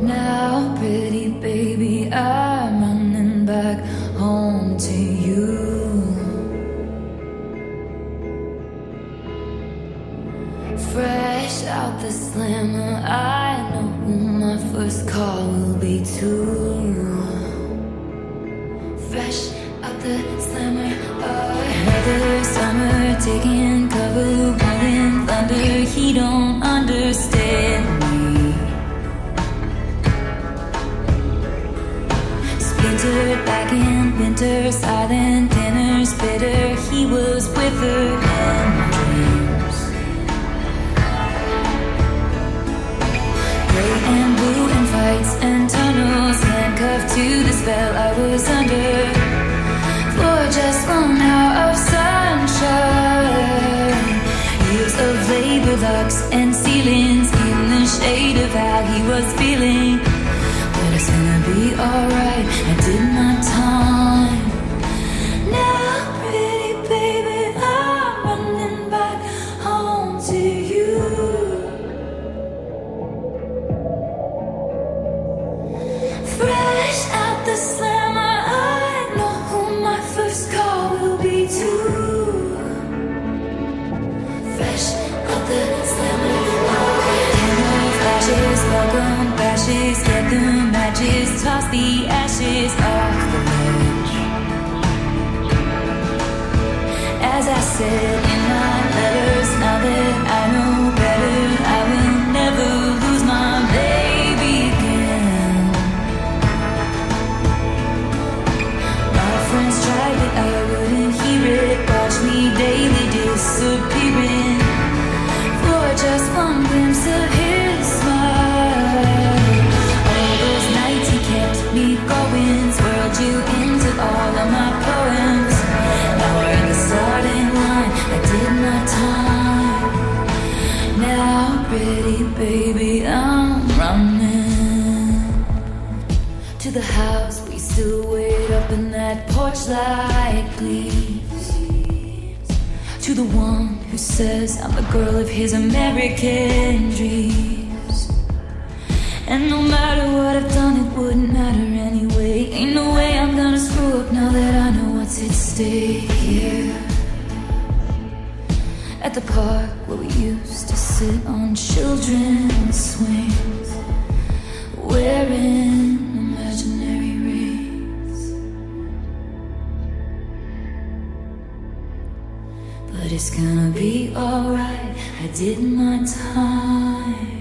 Now, pretty baby, I'm running back home to you. Fresh out the slammer, I know my first call will be too. Fresh out the slammer, another summer taking cover, running thunder. He don't understand me. Splintered back in winter, silent dinners, bitter. He was with her locks and ceilings in the shade of how he was feeling. But it's gonna be alright. I did my time. The ashes off the ledge. As I said in my letters, now that I know better, I will never lose my baby again. My friends tried it, I the house. We still wait up in that porch light gleams. To the one who says I'm the girl of his American dreams. And no matter what I've done, it wouldn't matter anyway. Ain't no way I'm gonna screw up now that I know what's at stake here. At the park where we used to sit on children's swings, wearing But it's gonna be alright. I did my time.